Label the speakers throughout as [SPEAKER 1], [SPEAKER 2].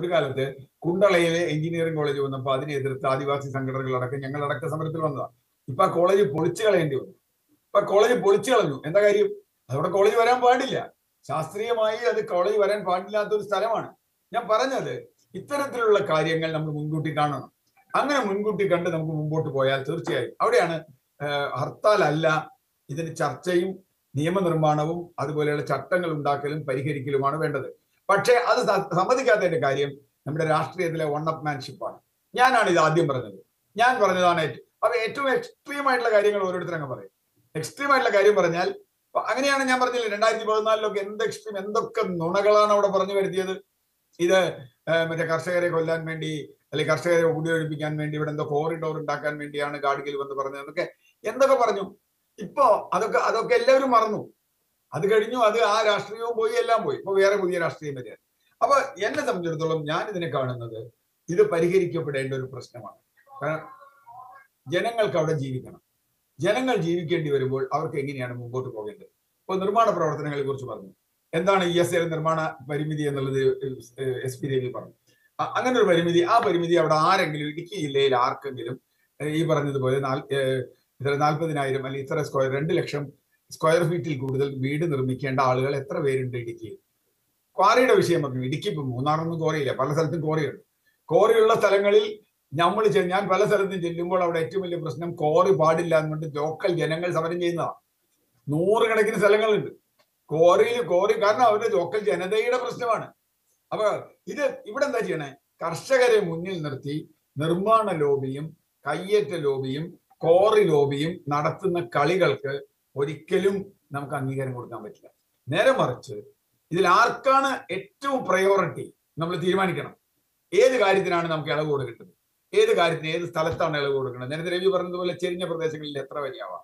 [SPEAKER 1] ഒരു കാലത്ത് കുണ്ടളയിലെ engineering college വന്നപ്പോൾ അതിനെ എതിർത്ത് ആദിവാസി സംഘടനകളടക്കം ഞങ്ങളടക്ക സമരത്തിൽ വന്നതാണ് ഇപ്പൊ ആ കോളേജ് പൊളിച്ചു കളയേണ്ടി വന്നു. ഇപ്പൊ കോളേജ് പൊളിച്ചു കളഞ്ഞു. എന്താ കാര്യം? അതവിടെ കോളേജ് വരാൻ പാടില്ല. ശാസ്ത്രീയമായി അത് കോളേജ് വരാൻ പാടില്ലാത്ത ഒരു സ്ഥലമാണ്. ഞാൻ പറഞ്ഞത് ഇത്തരത്തിലുള്ള കാര്യങ്ങൾ നമ്മൾ മുൻകൂട്ടി കാണണം. അങ്ങനെ മുൻകൂട്ടി കണ്ട് നമുക്ക് മുമ്പോട്ട് പോയാൽ തീർച്ചയായും അവിടെയാണ് ഹർത്താൽ അല്ല ഇതിന് ചർച്ചയും നിയമനിർമ്മാണവും അതുപോലെയുള്ള ചട്ടങ്ങൾ ഉണ്ടാക്കലും പരിഹരിക്കലുമാണ് വേണ്ടത്. പക്ഷേ അത് സമ്മതിക്കാത്തതിന്റെ കാര്യം നമ്മുടെ രാഷ്ട്രീയത്തിലെ വൺ അപ്പ് മാൻഷിപ്പാണ് ഞാനാണ് ഇത് ആദ്യം പറഞ്ഞത്. ഞാൻ പറഞ്ഞതാണ് ഏറ്റവും അപ്പൊ ഏറ്റവും എക്സ്ട്രീം ആയിട്ടുള്ള കാര്യങ്ങൾ ഓരോരുത്തരും അങ്ങ് പറയും. എക്സ്ട്രീം ആയിട്ടുള്ള കാര്യം പറഞ്ഞാൽ അങ്ങനെയാണ് ഞാൻ പറഞ്ഞില്ല രണ്ടായിരത്തി പതിനാലിലൊക്കെ എന്ത് എക്സ്ട്രീം എന്തൊക്കെ നുണകളാണ് അവിടെ പറഞ്ഞു വരുത്തിയത്? ഇത് മറ്റേ കർഷകരെ കൊല്ലാൻ വേണ്ടി അല്ലെങ്കിൽ കർഷകരെ ഉപയോഗിപ്പിക്കാൻ വേണ്ടി ഇവിടെ എന്തോ കോറിഡോർ ഉണ്ടാക്കാൻ വേണ്ടിയാണ് ഗാഡ്ഗിൽ വന്ന് പറഞ്ഞത് എന്നൊക്കെ എന്തൊക്കെ പറഞ്ഞു? ഇപ്പോ അതൊക്കെ അതൊക്കെ എല്ലാവരും മറന്നു. അത് കഴിഞ്ഞു അത് ആ രാഷ്ട്രീയവും പോയി എല്ലാം പോയി. ഇപ്പൊ വേറെ പുതിയ രാഷ്ട്രീയം വരികയാണ് അപ്പൊ എന്നെ സംബന്ധിച്ചിടത്തോളം ഞാൻ ഇതിനെ കാണുന്നത് ഇത് പരിഹരിക്കപ്പെടേണ്ട ഒരു പ്രശ്നമാണ്. കാരണം ജനങ്ങൾക്ക് അവിടെ ജീവിക്കണം. ജനങ്ങൾ ജീവിക്കേണ്ടി വരുമ്പോൾ അവർക്ക് എങ്ങനെയാണ് മുമ്പോട്ട് പോകേണ്ടത്? ഇപ്പൊ നിർമ്മാണ പ്രവർത്തനങ്ങളെ കുറിച്ച് പറഞ്ഞു. എന്താണ് ഇ എസ് എൽ നിർമ്മാണ പരിമിതി എന്നുള്ളത് എസ് പി രവി പറഞ്ഞു. അങ്ങനെ ഒരു പരിമിതി ആ പരിമിതി അവിടെ ആരെങ്കിലും ഇടുക്കി ജില്ലയിൽ ആർക്കെങ്കിലും ഈ പറഞ്ഞതുപോലെ ഏഹ് ഇത്ര നാൽപ്പതിനായിരം അല്ലെങ്കിൽ ഇത്ര സ്ക്വയർ രണ്ട് ലക്ഷം സ്ക്വയർ ഫീറ്റിൽ കൂടുതൽ വീട് നിർമ്മിക്കേണ്ട ആളുകൾ എത്ര പേരുണ്ട് ഇടുക്കിയിൽ ക്വാറിയുടെ വിഷയം പറഞ്ഞു. ഇടുക്കി ഇപ്പൊ മൂന്നാറൊന്നും കോറിയില്ല പല സ്ഥലത്തും കോറിയുണ്ട് കോറിയുള്ള സ്ഥലങ്ങളിൽ നമ്മൾ ഞാൻ പല സ്ഥലത്തും ചെല്ലുമ്പോൾ അവിടെ ഏറ്റവും വലിയ പ്രശ്നം കോറി പാടില്ല എന്നുകൊണ്ട് ലോക്കൽ ജനങ്ങൾ സമരം ചെയ്യുന്നതാണ് നൂറുകണക്കിന് സ്ഥലങ്ങളുണ്ട്. കോറിയിൽ കോറി കാരണം അവരുടെ ലോക്കൽ ജനതയുടെ പ്രശ്നമാണ്. അപ്പൊ ഇത് ഇവിടെ എന്താ ചെയ്യണേ? കർഷകരെ മുന്നിൽ നിർത്തി നിർമ്മാണ ലോബിയും കയ്യേറ്റ ലോബിയും കോറി ലോബിയും നടത്തുന്ന കളികൾക്ക് ഒരിക്കലും നമുക്ക് അംഗീകാരം കൊടുക്കാൻ പറ്റില്ല. നേരെ മറിച്ച് ഇതിൽ ആർക്കാണ് ഏറ്റവും പ്രയോറിറ്റി നമ്മൾ തീരുമാനിക്കണം. ഏത് കാര്യത്തിനാണ് നമുക്ക് ഇളവ് കൊടുക്കേണ്ടത്? ഏത് കാര്യത്തിന് ഏത് സ്ഥലത്താണ് ഇളവ് കൊടുക്കേണ്ടത്? നേരത്തെ രവി പറഞ്ഞതുപോലെ ചെരിഞ്ഞ പ്രദേശങ്ങളിൽ എത്ര വരിയാവാം?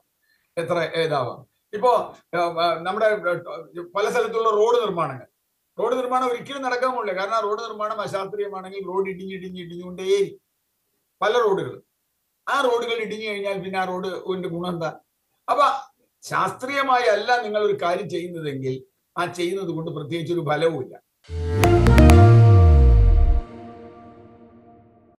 [SPEAKER 1] എത്ര ഏതാവാം ഇപ്പോ നമ്മുടെ പല സ്ഥലത്തുള്ള റോഡ് നിർമ്മാണങ്ങൾ. റോഡ് നിർമ്മാണം ഒരിക്കലും നടക്കാൻ പോകില്ല കാരണം റോഡ് നിർമ്മാണം അശാസ്ത്രീയമാണെങ്കിൽ റോഡ് ഇടിഞ്ഞ് ഇടിഞ്ഞ് ഇടിഞ്ഞുകൊണ്ടേ പല റോഡുകൾ. ആ റോഡുകൾ ഇടിഞ്ഞു കഴിഞ്ഞാൽ പിന്നെ ആ റോഡ് ഗുണം എന്താ? അപ്പൊ ശാസ്ത്രീയമായി അല്ല നിങ്ങൾ ഒരു കാര്യം ചെയ്യുന്നതെങ്കിൽ ആ ചെയ്യുന്നത് കൊണ്ട് പ്രത്യേകിച്ച് ഒരു ഫലവുമില്ല.